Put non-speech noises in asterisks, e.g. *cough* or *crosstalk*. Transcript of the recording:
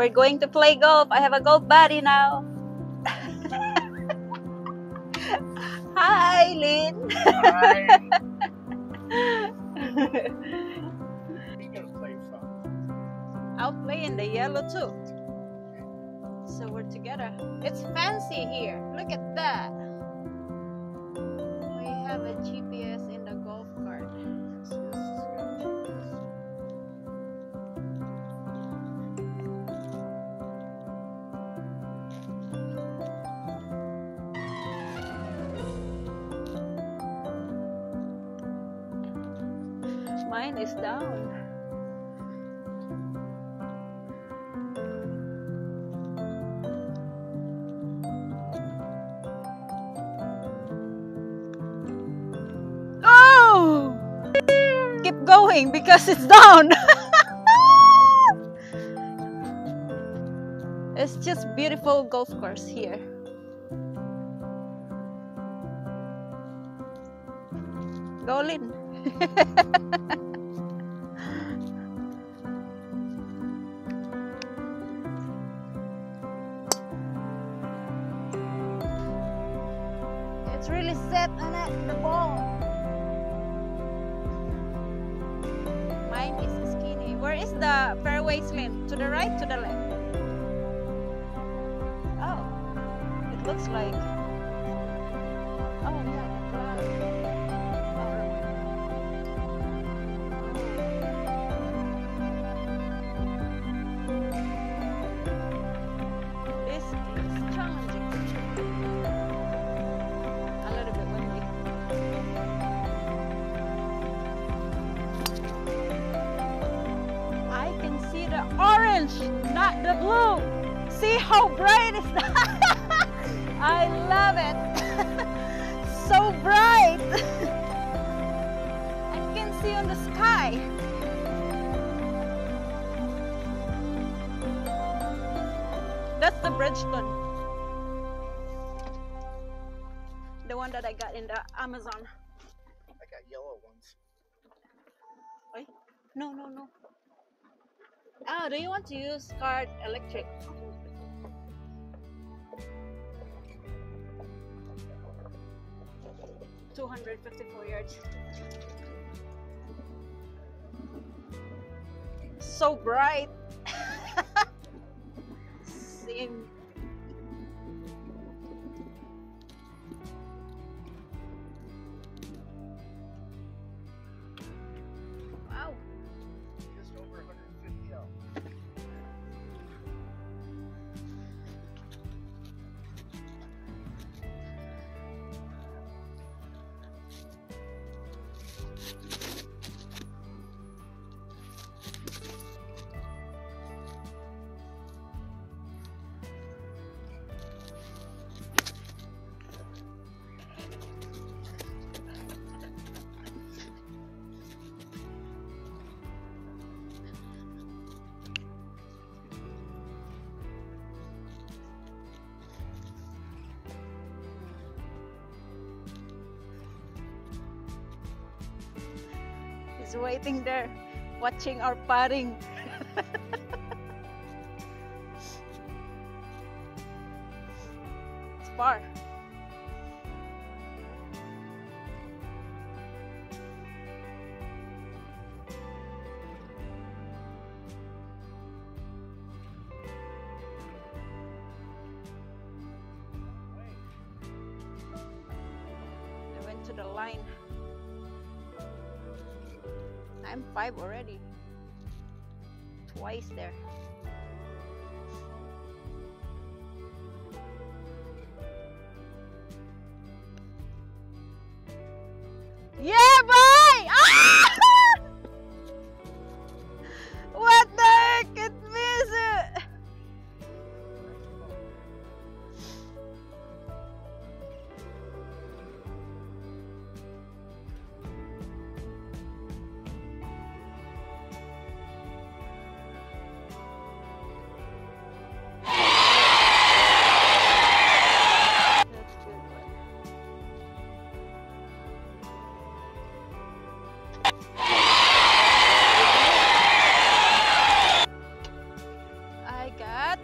We're going to play golf. I have a golf buddy now. *laughs* Hi, Lynn. Hi. We gonna play some. I'll play in the yellow too. So we're together. It's fancy here. Look at that. We have a GPS Mine is down. Oh! Keep going because it's down. *laughs* it's just beautiful golf course here. Go Lin. *laughs* It's really set on it, the ball. Mine is skinny. Where is the fairway slim? To the right, to the left? Oh, it looks like. Oh, yeah, orange, not the blue. See how bright is that? *laughs* I love it. *laughs* so bright. *laughs* I can see on the sky. That's the Bridgestone. The one that I got in the Amazon. I got yellow ones. Wait. No, no, no. Ah, do you want to use card electric? Two hundred fifty-four yards. So bright. *laughs* Same. He's waiting there, watching our putting. *laughs* it's far. To the line. I'm five already. Twice there. my god.